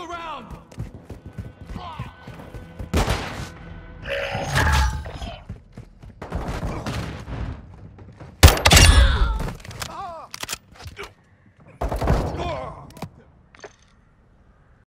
Look around!